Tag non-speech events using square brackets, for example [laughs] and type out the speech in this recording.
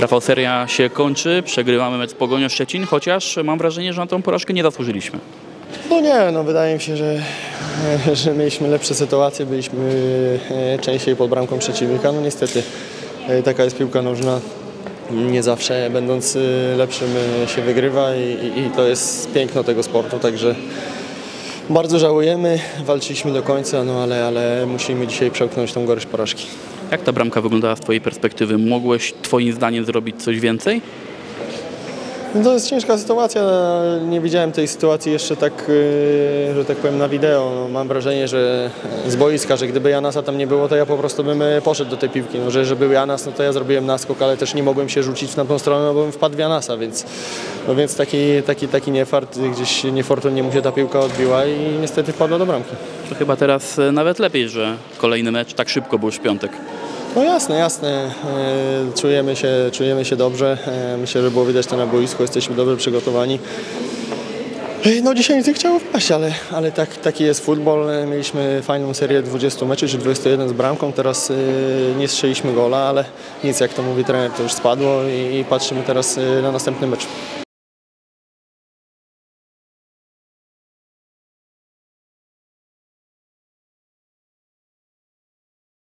Rafał, seria się kończy, przegrywamy mecz z Pogonią Szczecin, chociaż mam wrażenie, że na tą porażkę nie zasłużyliśmy. No nie, no wydaje mi się, że, [laughs] że mieliśmy lepsze sytuacje, byliśmy e, częściej pod bramką przeciwnika. No niestety e, taka jest piłka nożna. Nie zawsze będąc e, lepszym się wygrywa i, i to jest piękno tego sportu, także bardzo żałujemy, walczyliśmy do końca, no ale, ale musimy dzisiaj przełknąć tą gorycz porażki. Jak ta bramka wyglądała z Twojej perspektywy? Mogłeś Twoim zdaniem zrobić coś więcej? No to jest ciężka sytuacja. Nie widziałem tej sytuacji jeszcze tak, yy, że tak powiem, na wideo. No, mam wrażenie, że z boiska, że gdyby Janasa tam nie było, to ja po prostu bym e, poszedł do tej piłki. No, że, że był Janas, no to ja zrobiłem naskok, ale też nie mogłem się rzucić w tamtą stronę, no, bo bym wpadł w Janasa, więc, no, więc taki, taki, taki niefart, gdzieś niefortunnie mu się ta piłka odbiła i niestety wpadła do bramki. To chyba teraz e, nawet lepiej, że kolejny mecz tak szybko był w piątek. No jasne, jasne. E, Czujemy się, czujemy się dobrze. E, Myślę, że było widać to na boisku. Jesteśmy dobrze przygotowani. E, No dzisiaj nie chciało wpaść, ale, ale tak, taki jest futbol. Mieliśmy fajną serię 20 meczów, czy 21 z bramką. Teraz nie strzeliśmy gola, ale nic, jak to mówi trener, to już spadło i, i patrzymy teraz na następny mecz.